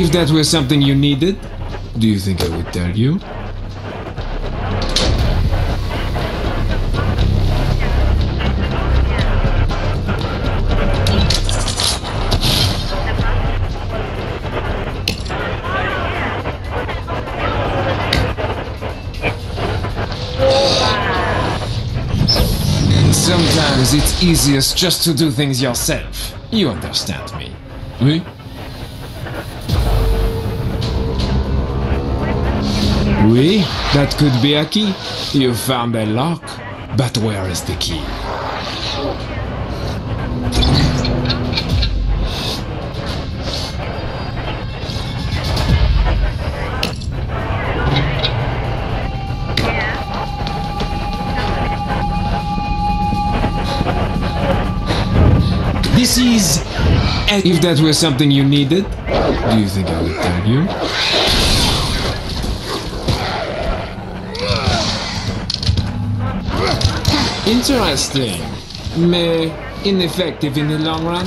If that were something you needed, do you think I would tell you? Sometimes it's easiest just to do things yourself. You understand me. Oui? Oui, that could be a key. You found a lock. But where is the key? This is. If that were something you needed, do you think I would tell you? Interesting. Mais ineffective in the long run?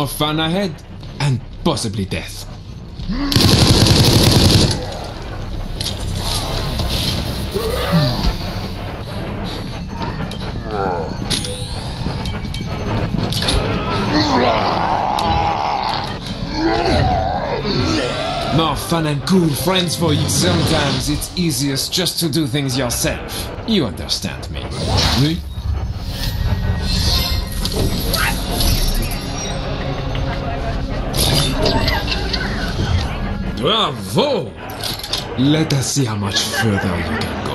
More fun ahead, and possibly death. More fun and cool friends for you. Sometimes it's easiest just to do things yourself. You understand me. Bravo! Let us see how much further you can go.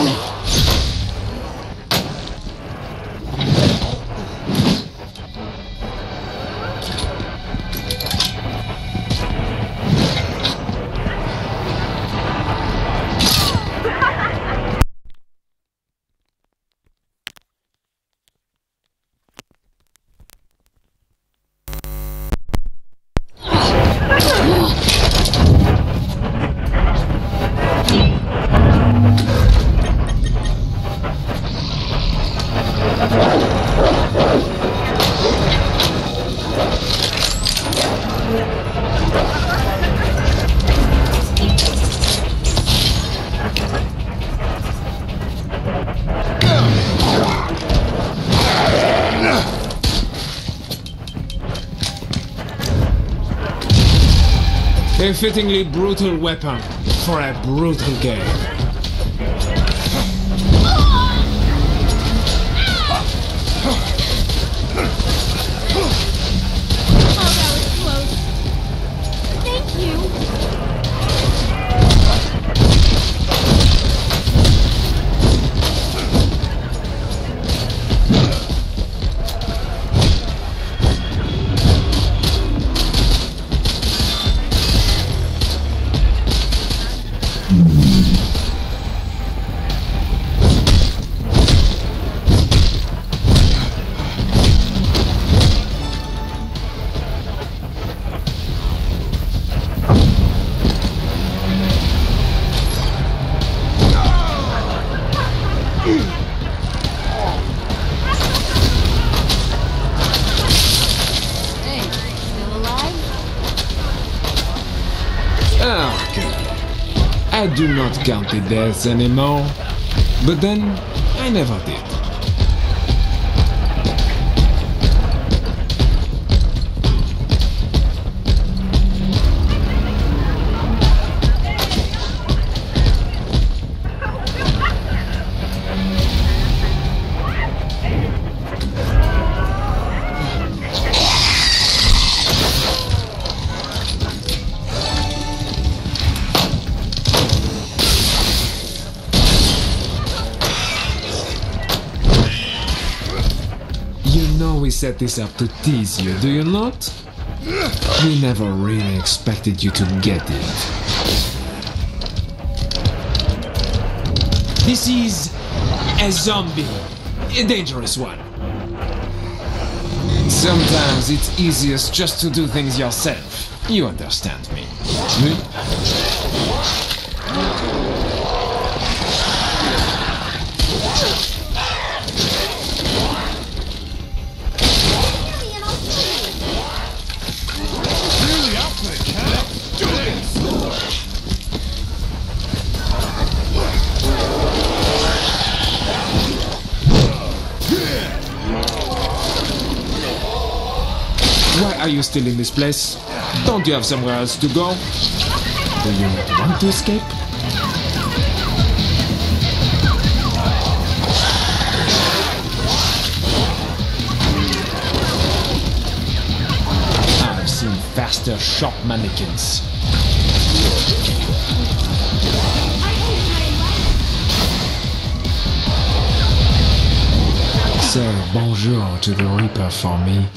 Anthony. A fittingly brutal weapon for a brutal game. I do not count the deaths anymore. But then, I never did. Set this up to tease you, do you not? We never really expected you to get it. This is a zombie. A dangerous one. Sometimes it's easiest just to do things yourself. You understand me. Hmm? You still in this place? Don't you have somewhere else to go? Do you want to escape? I've seen faster shop mannequins. Say bonjour to the Reaper for me.